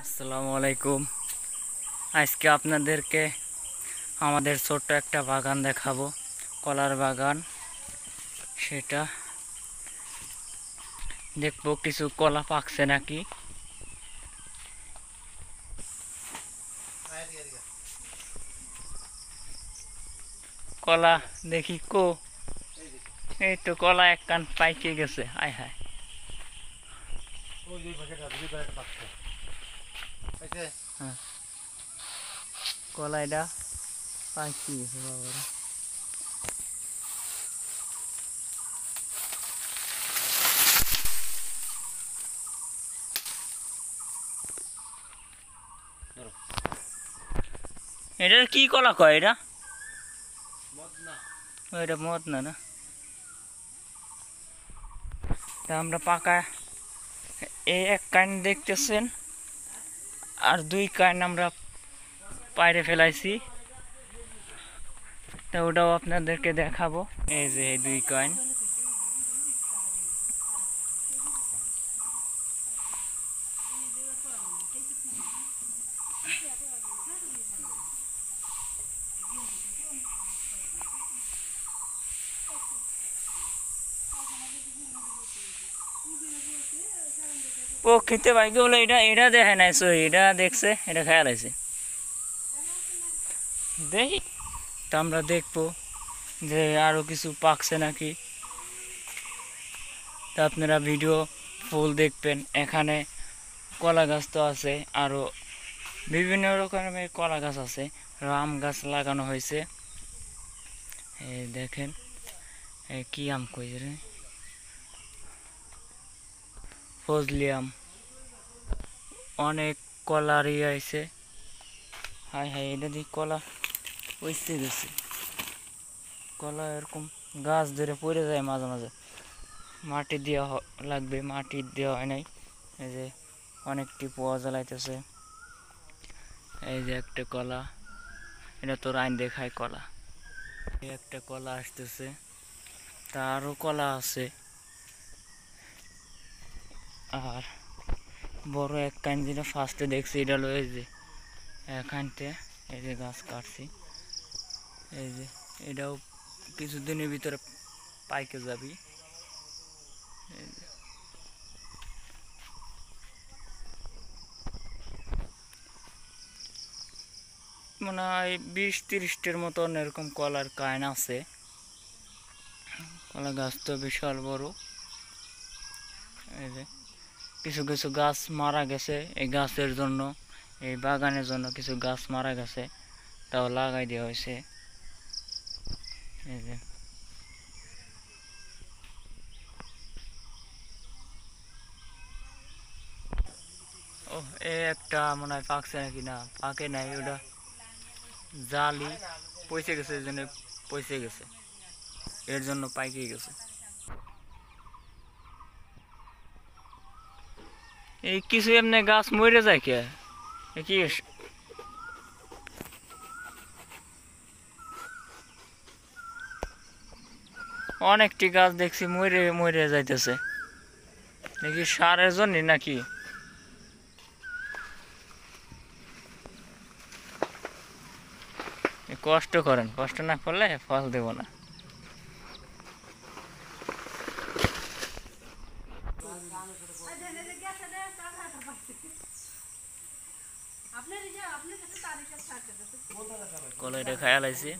আসসালামু আলাইকুম আজকে আপনাদেরকে আমাদের ছোট্ট একটা বাগান দেখাবো, কলার বাগান। সেটা দেখব কিছু কলা পাকছে নাকি। কলা দেখি কো এই তো কলা এক কান পাইকে গেছে? আয় হায়। কলা এটা পাইকে গেছে বাবারে এটার কি কলা কয়? এটা ও, এটা মদ না না? তা আমরা পাকা এই এক কান দেখতেছেন, আর দুই কান আমরা বাইরে ফেলাইছি। তা ওটাও আপনাদেরকে দেখাবো। এই যে এই দুই কয়েন খেতে পাই বলে, এটা এটা দেখে নাই সো এটা দেখছে, এটা খেয়াল আছে। দেখি, তা আমরা দেখব যে আরও কিছু পাকছে নাকি। তা আপনারা ভিডিও ফুল দেখবেন, এখানে কলা গাছ তো আছে আরও বিভিন্ন রকমের কলা গাছ আছে আম গাছ লাগানো হয়েছে। দেখেন কি আম কই রে? ফজলি আম অনেক কলারই আছে হাই হাই, এটা দিয়ে কলা পচতে গেছে। কলা এরকম গাছ ধরে পড়ে যায় মাঝে মাঝে। মাটি দেওয়া লাগবে, মাটি দেওয়া হয় নাই। এই যে অনেকটি পোয়া জ্বালাইতেছে। এই যে একটা কলা। এটা তো রাইন দেখায় কলা। একটা কলা আসতেছে। তারও কলা আছে। আর বড় এক কান যেটা ফার্স্টে দেখছি, এটা হলো এই যে, এখানতে এই যে গাছ কাটছি। এই যে, এটাও কিছুদিনের ভিতরে পাইকে যাবি। মনে হয় বিশ তিরিশটির মতন এরকম কলার কায়ন আছে। কলা গাছ তো বিশাল বড়। এই যে। কিছু কিছু গাছ মারা গেছে এই গাছের জন্য, এই বাগানের জন্য কিছু গাছ মারা গেছে, তাও লাগাই দেওয়া হয়েছে। এই যে। এ একটা মনে হয় পাকছে নাকি? না, পাকে নাই, ওটা জালি পয়সে গেছে, এই জন্য পয়সে গেছে। এর জন্য পাইকে গেছে। এই কিছু এমনি গাছ মরে যায় কে? কি অনেকটি গাছ দেখছি মরে মরে যাইতেছে। দেখি সারের জন্য নাকি? কষ্ট করেন, কষ্ট না করলে ফল দেব না। কলাইটা খায়াল আছে